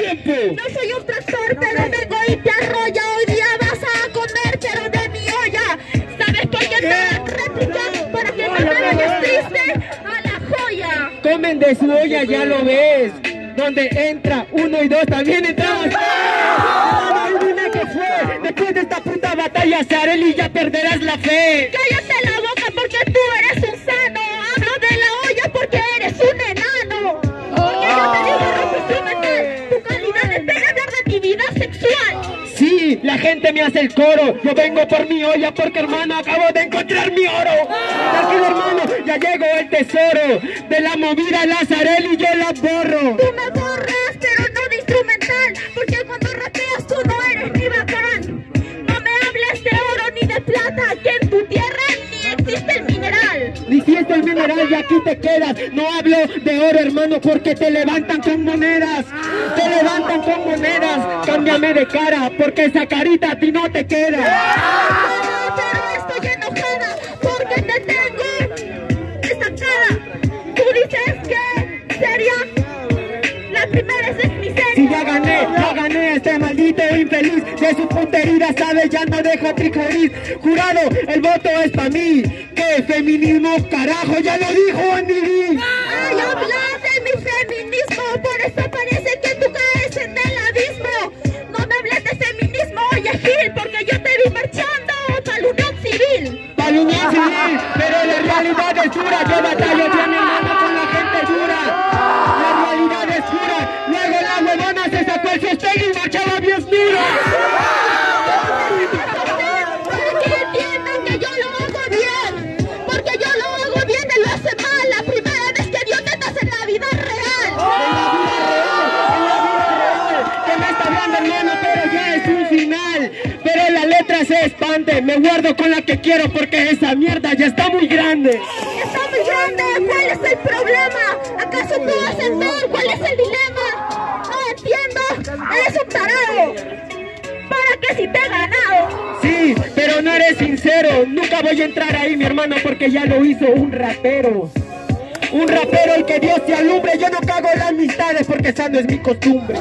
tiempo. No soy un tractor, pero vengo y te arrolla. Hoy día vas a comer, pero de mi olla. ¿Sabes por qué te dan réplica? Para que no te vayas triste a la joya. Comen de su olla, ya lo ves. Donde entra uno y dos, también entramos. Ay, dime qué fue. Después de esta puta batalla, Sareli, ya perderás la fe. Cállate la boca porque la gente me hace el coro. Yo vengo por mi olla porque, hermano, acabo de encontrar mi oro. Tranquilo, hermano, ya llegó el tesoro. De la movida Lazarelli yo la borro. Aquí te quedas. No hablo de oro, hermano, porque te levantan con monedas. Te levantan con monedas. Cámbiame de cara, porque esa carita a ti no te queda. Pero estoy enojada porque te tengo estancada. Tú dices que sería la primera vez en mi serie. Si ya gané, ya gané este maldito infeliz De su puntería, sabes, ya no dejo tricoris Jurado, el voto es para mí Feminismo, carajo, ya lo dijo Andy Ay, hablas de mi feminismo, por eso parece que tú caes en el abismo. No me hables de feminismo, oye Gil, porque yo te vi marchando para la unión civil. Para la unión civil, pero la realidad es dura Yo batallo Letra se expande, me guardo con la que quiero porque esa mierda ya está muy grande. Está muy grande, ¿cuál es el problema? ¿Acaso tú haces ver cuál es el dilema? No entiendo, eres un tarado. ¿Para qué si te he ganado? Sí, pero no eres sincero, nunca voy a entrar ahí mi hermano porque ya lo hizo un rapero. Un rapero y que Dios te alumbre, yo no cago en las amistades porque esa no es mi costumbre.